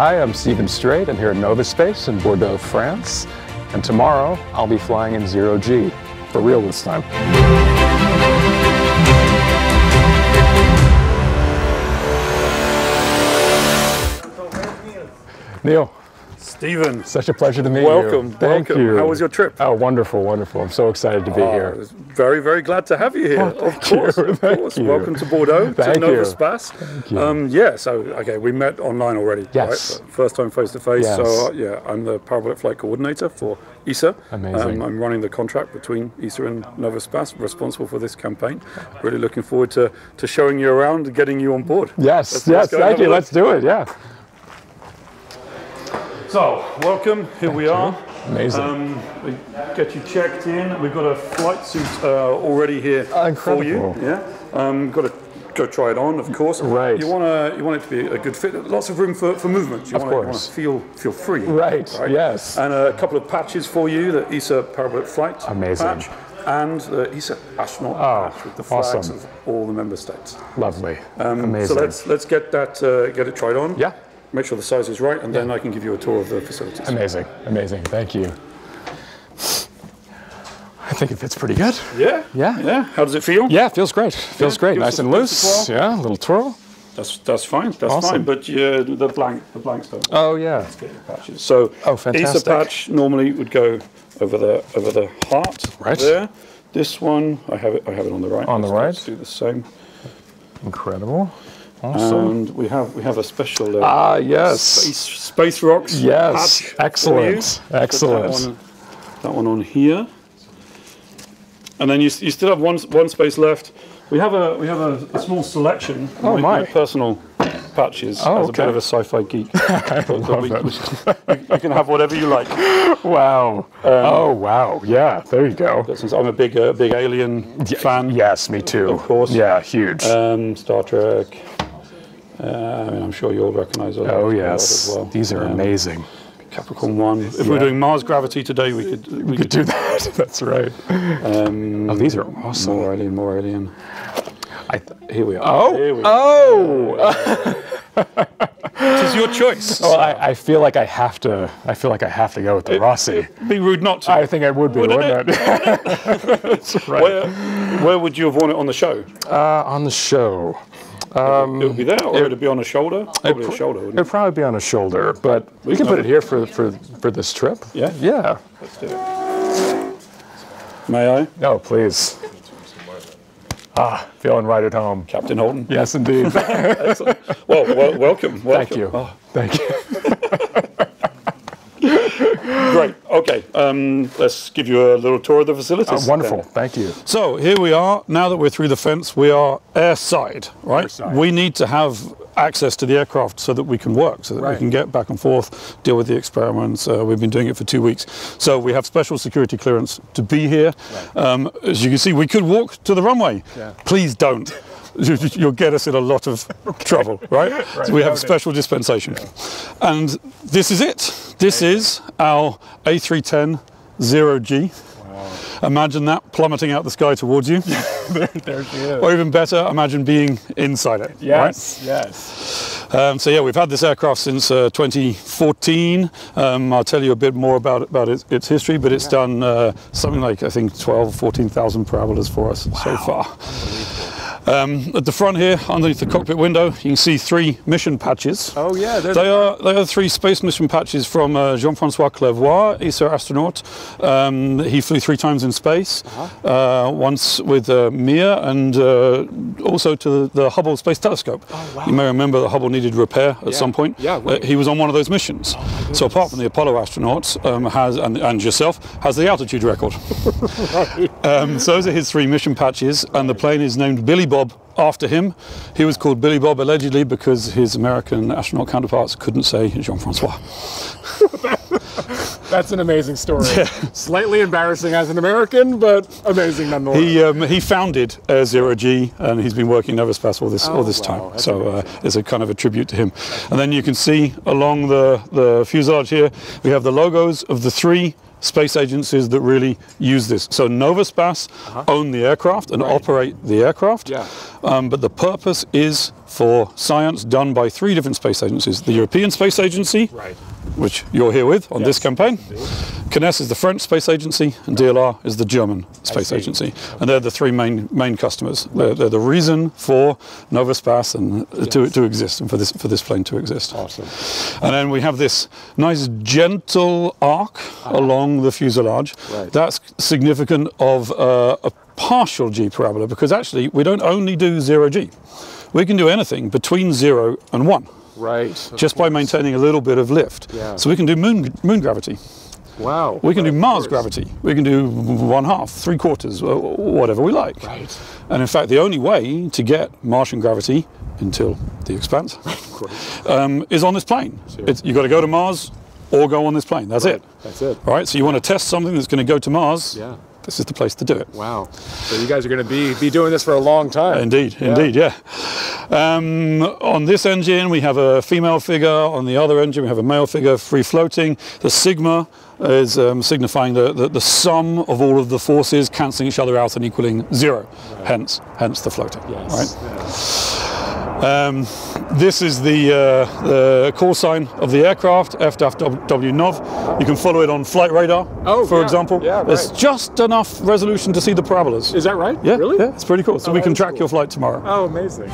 Hi, I'm Steven Strait. I'm here at Novespace in Bordeaux, France. And tomorrow, I'll be flying in zero G. For real this time. Neil, Steven, such a pleasure to meet welcome. you. Welcome. Thank welcome. you. How was your trip? Oh, wonderful, wonderful. I'm so excited to be Oh, here. Very, very glad to have you here. Oh, of course, you, of course. you. Welcome to Bordeaux, Thank to Nova you. Um, yeah, so okay, we met online already. Yes. Right? First time face to face. Yes. So uh, yeah, I'm the Parabolic Flight Coordinator for ESA. Amazing. Um, I'm running the contract between ESA and Nova responsible for this campaign. Really looking forward to, to showing you around and getting you on board. Yes, Let's- yes, let's thank you. Let's do it, yeah. So, welcome. Here we are. Amazing. Um, we get you checked in. We've got a flight suit uh, already here Oh, for you. Yeah. Um, got to go try it on, of course. Right. You want to you want it to be a good fit. Lots of room for, for movement. You Of want course. to feel feel free. Right, yes. And a couple of patches for you. The ESA Parabolic Flight Amazing. patch. And the ESA astronaut Oh, patch with the flags awesome. of all the member states. Lovely. Um, Amazing. So let's let's get that uh, get it tried on. Yeah. Make sure the size is right, and then I can give you a tour of the facilities. Amazing, amazing. Thank you. I think it fits pretty good. Yeah. Yeah. Yeah. How does it feel? Yeah, feels great. Feels Yeah, great. Nice and loose. Yeah, a little twirl. That's that's fine. That's Awesome. fine. But yeah, the blank the blanks don't Oh yeah. get your patches. Oh, so Oh, fantastic. patch normally would go over the over the heart Right. there. This one I have it I have it on the right. On the right. Let's do the same. Incredible. Awesome. And we have we have a special uh, ah yes. space space rocks. Yes. Excellent. Excellent. That one, that one on here. And then you, you still have one one space left. We have a we have a, a small selection. Oh, my. personal patches. Oh, as a bit of a sci-fi geek. I we, we- you can have whatever you like. Wow. oh wow. Yeah. There you go. I'm a big uh, big alien fan, Yes, me too. Of course. Yeah, huge. um, Star Trek. Uh, I mean, I'm sure you'll recognise a lot, oh yes. as well. These are Um, amazing. Capricorn One. If we're doing Mars gravity today, we could we, We could do that. That's right. Um, Oh, these are awesome. more alien, more alien. I Here we are. oh. Here we are. Oh. It is your choice. Well, I, I feel like I have to. I feel like I have to go with the Roci. It'd be rude not to. I think I would be, Wouldn't wouldn't it? That's right. where, where would you have worn it on the show? Uh, on the show, it would be there, or would it be on a shoulder? Probably a shoulder, wouldn't it'd it? probably be on a shoulder, but we can put it here for for for this trip. Yeah? Yeah. Let's do it. May I? No, please. Ah, feeling right at home. Captain Holden. Yes, indeed. Well, well welcome. welcome. Thank you. Oh, Thank you. great. Okay. Um, let's give you a little tour of the facilities. Uh, wonderul. then. Thank you. So here we are. Now that we're through the fence, we are airside, right? Airside. We need to have access to the aircraft so that we can work, so that we can get back and forth, deal with the experiments. Uh, we've been doing it for two weeks, so we have special security clearance to be here. Um, as you can see, we could walk to the runway. Yeah. Please don't. You- You'll get us in a lot of trouble, right? So we have Noted. special dispensation, and this is it. This is our A310 Zero G. Imagine that plummeting out the sky towards you. there, there she is. Or even better, imagine being inside it. Yes. Yes. Um, so yeah, we've had this aircraft since uh, 2014. Um, I'll tell you a bit more about about its, its history, but it's done uh, something like I think 12, 14,000 parabolas for us so far. Um, at the front here, underneath the cockpit window, you can see three mission patches. Oh yeah. They are they are three space mission patches from uh, Jean-Francois Clervoy, ESA astronaut. Um, he flew three times in space, Uh-huh. uh, once with uh, Mir and uh, also to the, the Hubble Space Telescope. You may remember that Hubble needed repair at some point. Oh, Yeah, Uh, right. he was on one of those missions. so apart from the Apollo astronauts, um, has and, and yourself has the altitude record. Um, so those are his three mission patches, and the plane is named Billy Bob after him. He was called Billy Bob allegedly because his American astronaut counterparts couldn't say Jean-Francois. That's an amazing story. Slightly embarrassing as an American, but amazing nonetheless. He um, he founded Air Zero G, and he's been working Novespace all this all this wow, time. So uh, it's a kind of a tribute to him. And then you can see along the the fuselage here, we have the logos of the three space agencies that really use this. So Novespace own the aircraft and operate the aircraft. Yeah. Um, but the purpose is for science done by three different space agencies: the European Space Agency, Right. Which you're here with on this Yes, campaign. CNES is the French space agency, and DLR is the German space agency, and they're the three main main customers. They're, they're the reason for Novespace and uh, to, to exist, and for this for this plane to exist. Awesome. And then we have this nice gentle arc along the fuselage. Right. That's significant of uh, a partial G parabola because actually we don't only do zero G. We can do anything between zero and one Right. just by maintaining a little bit of lift. Yeah. So we can do moon, moon gravity. Wow. We can Right, do Mars gravity. We can do one half, three quarters, whatever we like. Right. And in fact, the only way to get Martian gravity until the expanse um, is on this plane. It's, you've got to go to Mars or go on this plane. That's it. That's it. All right. So you want to test something that's going to go to Mars. Yeah. This is the place to do it. Wow. So you guys are going to be be doing this for a long time. Indeed, indeed, yeah. Um, on this engine, we have a female figure. On the other engine, we have a male figure, free floating. The sigma is um, signifying the, the, the sum of all of the forces cancelling each other out and equaling zero. Hence, hence the floating. Yes. Right. Um, this is the, uh, the call sign of the aircraft, FWNOV. Nov. You can follow it on flight radar, Oh, for yeah, example. yeah, There's right. just enough resolution to see the parabolas. Is that right? Yeah, Really? yeah, it's pretty cool. So Oh, we can track cool. your flight tomorrow. Oh, amazing.